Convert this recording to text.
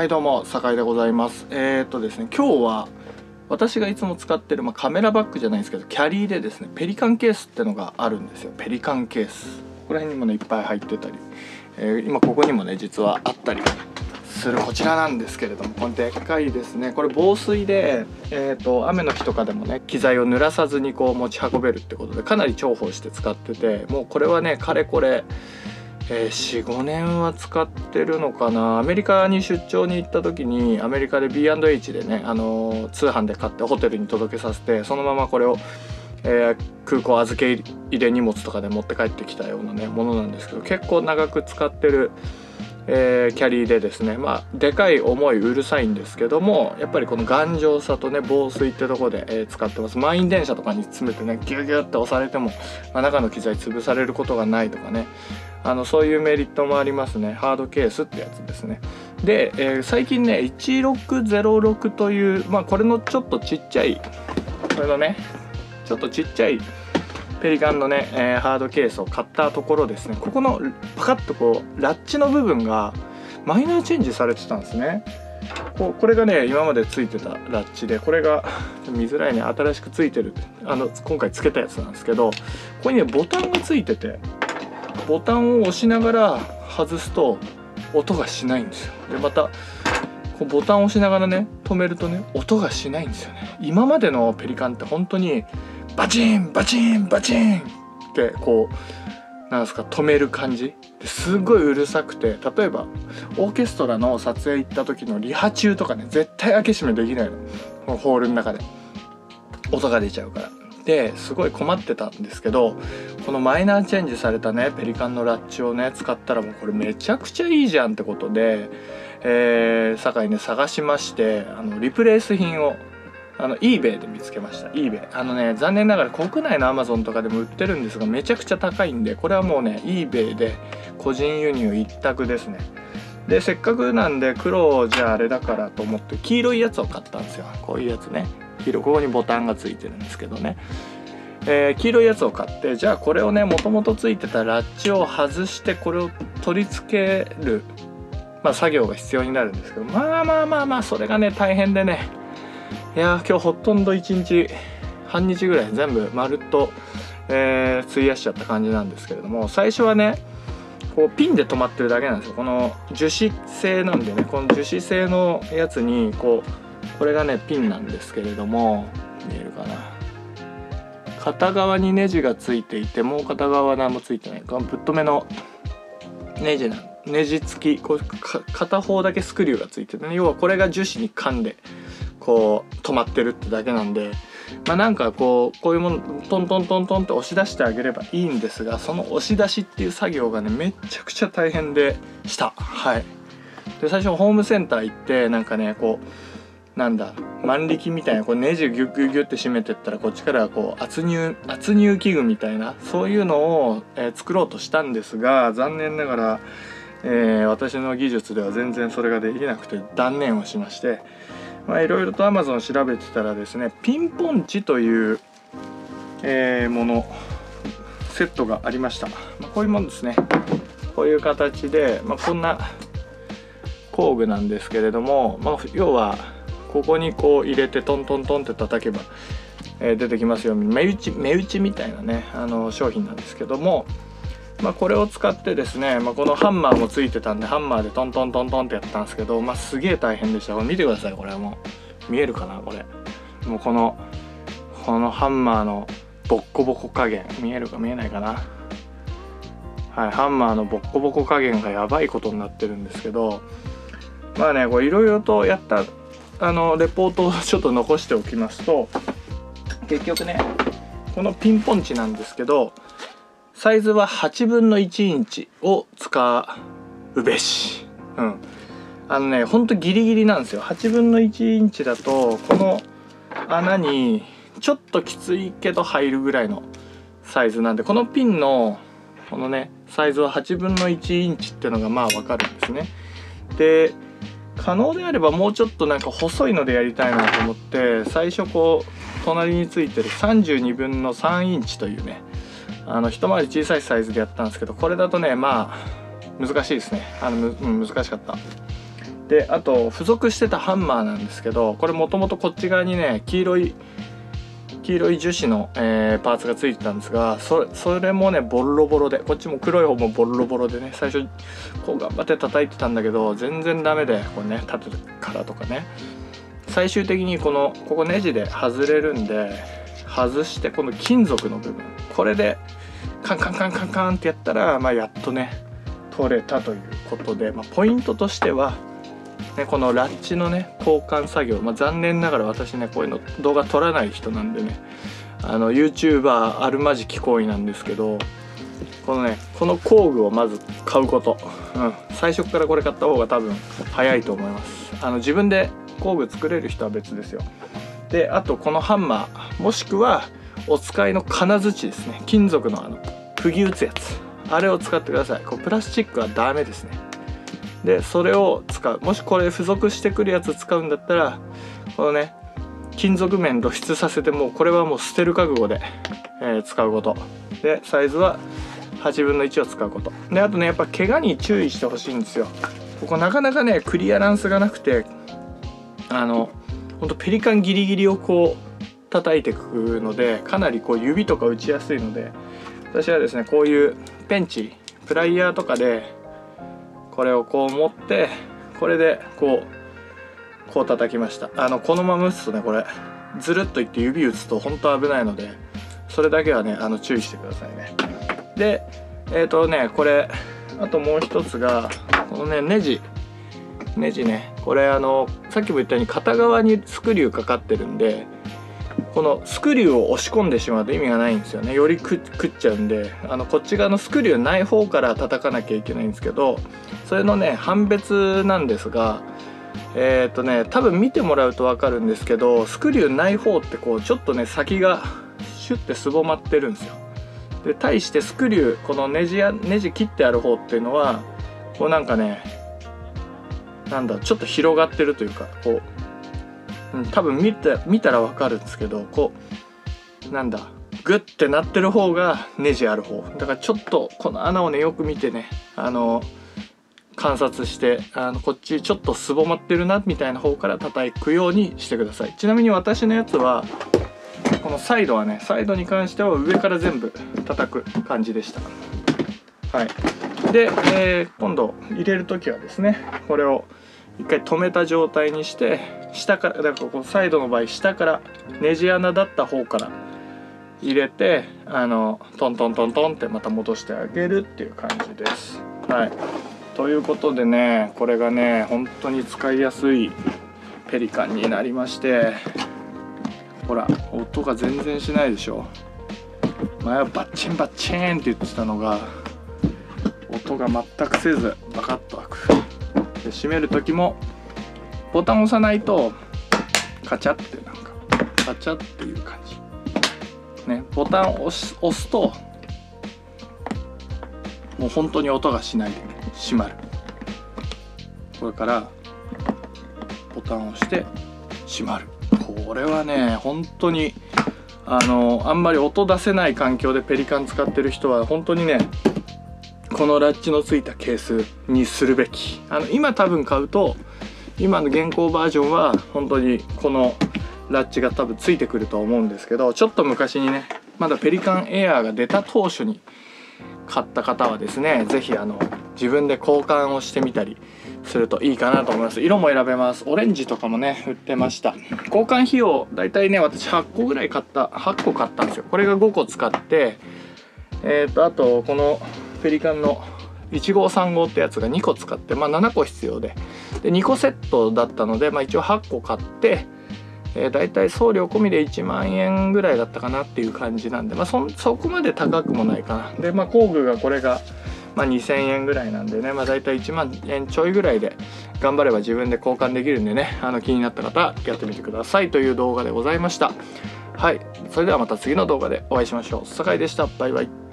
はいどうも酒井でございます。えー、っとですね今日は私がいつも使ってる、まあ、カメラバッグじゃないんですけどキャリーでですねペリカンケースってのがあるんですよ。ペリカンケース。ここら辺にもねいっぱい入ってたり、えー、今ここにもね実はあったりするこちらなんですけれどもこのでっかいですね。これ防水で、えーと、雨の日とかでもね機材を濡らさずにこう持ち運べるってことでかなり重宝して使っててもうこれはねかれこれえー、45年は使ってるのかな。アメリカに出張に行った時にアメリカで B&H でね、あのー、通販で買ってホテルに届けさせてそのままこれを、えー、空港預け入れ荷物とかで持って帰ってきたようなねものなんですけど結構長く使ってるえー、キャリーでですねまあでかい重いうるさいんですけどもやっぱりこの頑丈さとね防水ってとこで、えー、使ってます。満員電車とかに詰めてねギュギュって押されても、まあ、中の機材潰されることがないとかね。あのそういうメリットもありますね。ハードケースってやつですね。で、えー、最近ね1606というまあこれのちょっとちっちゃいこれのねちょっとちっちゃいペリカンのね、えー、ハードケースを買ったところですね。ここのパカッとこうラッチの部分がマイナーチェンジされてたんですね。ここれがね今までついてたラッチでこれが見づらいね新しくついてるあの今回つけたやつなんですけどここにねボタンがついててボタンを押しながら外すと音がしないんですよ。でまたこうボタンを押しながらね止めるとね音がしないんですよね。今までのペリカンって本当にバチンバチンバチンってこうなんですか止める感じ。すごいうるさくて例えばオーケストラの撮影行った時のリハ中とかね絶対開け閉めできないの。のホールの中で。音が出ちゃうから。ですごい困ってたんですけどこのマイナーチェンジされたねペリカンのラッチをね使ったらもうこれめちゃくちゃいいじゃんってことで、えー、酒井ね探しましてあのリプレイス品をあの eBay で見つけました。eBay あのね残念ながら国内の Amazon とかでも売ってるんですがめちゃくちゃ高いんでこれはもうね eBay で個人輸入一択ですね。でせっかくなんで黒じゃあれだからと思って黄色いやつを買ったんですよ。こういうやつね。黄色ここにボタンがついてるんですけどね。えー、黄色いやつを買ってじゃあこれをねもともとついてたラッチを外してこれを取り付ける、まあ、作業が必要になるんですけどまあまあまあまあそれがね大変でね。いや今日ほとんど1日半日ぐらい全部まるっと、えー、費やしちゃった感じなんですけれども最初はねこうピンで止まってるだけなんですよ。この樹脂製なんでねこの樹脂製のやつにこうこれがねピンなんですけれども見えるかな。片側にネジがついていてもう片側は何もついてない。このぶっ止めのネジなんネジ付きこう片方だけスクリューがついてて、ね、要はこれが樹脂に噛んでこう止まってるってだけなんでまあなんかこうこういうものトントントントンって押し出してあげればいいんですがその押し出しっていう作業がねめちゃくちゃ大変でした。はい。で最初ホームセンター行ってなんかねこうなんだ万力みたいなこうネジギュッギュッギュッて締めてったらこっちからこう圧入圧入器具みたいなそういうのを、えー、作ろうとしたんですが残念ながら、えー、私の技術では全然それができなくて断念をしましていろいろと Amazon 調べてたらですねピンポンチという、えー、ものセットがありました、まあ、こういうものですね。こういう形で、まあ、こんな工具なんですけれども、まあ、要はここにこう入れてトントントンって叩けば、えー、出てきますよ目打ち目打ちみたいなねあの商品なんですけどもまあ、これを使ってですね、まあ、このハンマーもついてたんでハンマーでトントントントンってやったんですけど、まあ、すげえ大変でした。これ見てください。これもう見えるかなこれ。もうこのこのハンマーのボッコボコ加減。見えるか見えないかな。はいハンマーのボッコボコ加減がやばいことになってるんですけどまあねこれいろいろとやったあのレポートをちょっと残しておきますと結局ねこのピンポンチなんですけどサイズは8分の1インチを使うべし。うん。あのね、ほんとギリギリなんですよ。8分の1インチだと、この穴にちょっときついけど入るぐらいのサイズなんで、このピンのこのね、サイズは8分の1インチっていうのがまあわかるんですね。で、可能であればもうちょっとなんか細いのでやりたいなと思って、最初こう、隣についてる32分の3インチというね、あの一回り小さいサイズでやったんですけどこれだとねまあ難しいですね。あのむ難しかった。であと付属してたハンマーなんですけどこれもともとこっち側にね黄色い黄色い樹脂の、えー、パーツがついてたんですがそそれもねボロボロでこっちも黒い方もボロボロでね最初こう頑張って叩いてたんだけど全然ダメでこれね立てるからとかね。最終的にこのここネジで外れるんで外してこの金属の部分。これでカンカンカンカンカンってやったら、まあ、やっとね取れたということで、まあ、ポイントとしてはね、このラッチのね交換作業、まあ、残念ながら私ねこういうの動画撮らない人なんでねあの YouTuber あるまじき行為なんですけどこのねこの工具をまず買うこと、うん、最初からこれ買った方が多分早いと思います。あの自分で工具作れる人は別ですよ。であとこのハンマーもしくはお使いの金槌ですね。金属のあの釘打つやつ。あれを使ってください。こうプラスチックはダメですね。でそれを使う。もしこれ付属してくるやつ使うんだったらこのね金属面露出させてもうこれはもう捨てる覚悟で、えー、使うこと。でサイズは8分の1を使うこと。であとねやっぱ怪我に注意してほしいんですよ。ここなかなかねクリアランスがなくてあのほんとペリカンギリギリをこう叩いていくのでかなりこう指とか打ちやすいので私はですねこういうペンチプライヤーとかでこれをこう持ってこれでこうこう叩きました。あのこのまま打つとねこれずるっといって指打つと本当危ないのでそれだけはねあの注意してくださいね。でえっ、ー、とねこれあともう一つがこのねネジ。ネジねこれあのさっきも言ったように片側にスクリューかかってるんでこのスクリューを押し込んでしまうと意味がないんですよね。より食っちゃうんであのこっち側のスクリューない方から叩かなきゃいけないんですけどそれのね判別なんですがえっ、ー、とね多分見てもらうと分かるんですけどスクリューない方ってこうちょっとね先がシュッてすぼまってるんですよ。で対してスクリューこのネジやネジ切ってある方っていうのはこうなんかねなんだちょっと広がってるというかこううん、多分見た見たら分かるんですけどこうなんだグッてなってる方がネジある方。だからちょっとこの穴をねよく見てねあの観察してあのこっちちょっとすぼまってるなみたいな方から叩くようにしてください。ちなみに私のやつはこのサイドはねサイドに関しては上から全部叩く感じでした。はい。で、えー、今度入れる時はですねこれを一回止めた状態にして下からだからこのサイドの場合下からネジ穴だった方から入れてあのトントントントンってまた戻してあげるっていう感じです。はい。ということでねこれがね本当に使いやすいペリカンになりましてほら音が全然しないでしょ。前はバッチンバッチンって言ってたのが音が全くせずバカッと開く。で閉める時もボタン押さないとカチャってなんかカチャっていう感じ。ねボタンを押す押すともう本当に音がしないで閉まる。これからボタンを押して閉まる。これはね本当にあのあんまり音出せない環境でペリカン使ってる人は本当にねこのラッチのついたケースにするべき。あの今多分買うと今の現行バージョンは本当にこのラッチが多分ついてくると思うんですけどちょっと昔にねまだペリカンエアーが出た当初に買った方はですね是非あの自分で交換をしてみたりするといいかなと思います。色も選べます。オレンジとかもね売ってました。交換費用だいたいね私8個ぐらい買った8個買ったんですよ。これが5個使ってえっ、ー、とあとこのペリカンの1号3号ってやつが2個使って、まあ、7個必要で。で2個セットだったので、まあ、一応8個買って、えー、大体送料込みで1万円ぐらいだったかなっていう感じなんで、まあそ、そこまで高くもないかな。で、まあ、工具がこれが、まあ、2000円ぐらいなんでね、まあ、大体1万円ちょいぐらいで頑張れば自分で交換できるんでねあの気になった方やってみてくださいという動画でございました。はい。それではまた次の動画でお会いしましょう。酒井でした。バイバイ。